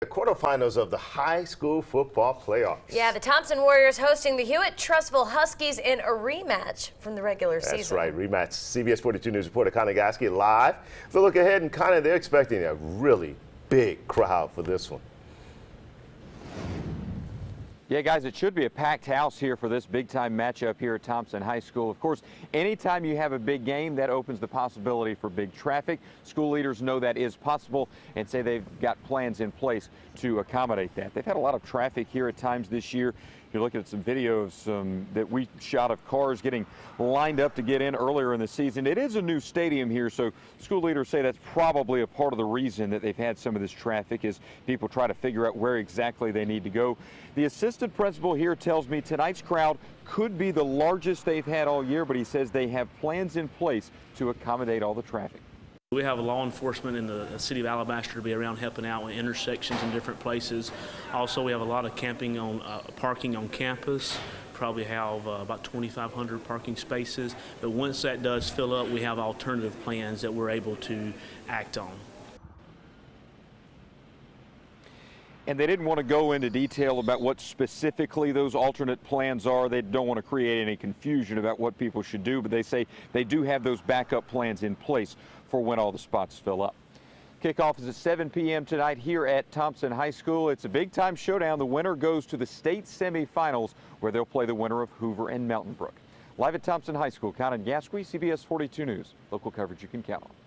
The quarterfinals of the high school football playoffs. Yeah, the Thompson Warriors hosting the Hewitt Trussville Huskies in a rematch from the regular That's season. That's right, rematch. CBS 42 News reporter Connor Gasky live. So look ahead, and Connor, they're expecting a really big crowd for this one. Yeah, guys, it should be a packed house here for this big time matchup here at Thompson High School. Of course, anytime you have a big game, that opens the possibility for big traffic. School leaders know that is possible and say they've got plans in place to accommodate that. They've had a lot of traffic here at times this year. You're looking at some videos um, that we shot of cars getting lined up to get in earlier in the season. It is a new stadium here, so school leaders say that's probably a part of the reason that they've had some of this traffic is people try to figure out where exactly they need to go. The assistant principal here tells me tonight's crowd could be the largest they've had all year, but he says they have plans in place to accommodate all the traffic. We have law enforcement in the city of Alabaster to be around helping out with intersections in different places. Also, we have a lot of camping on uh, parking on campus. Probably have uh, about 2,500 parking spaces. But once that does fill up, we have alternative plans that we're able to act on. And they didn't want to go into detail about what specifically those alternate plans are. They don't want to create any confusion about what people should do, but they say they do have those backup plans in place for when all the spots fill up. Kickoff is at 7 p.m. tonight here at Thompson High School. It's a big time showdown. The winner goes to the state semifinals where they'll play the winner of Hoover and Mountain Brook. Live at Thompson High School, Connor Gasky, CBS 42 News. Local coverage you can count on.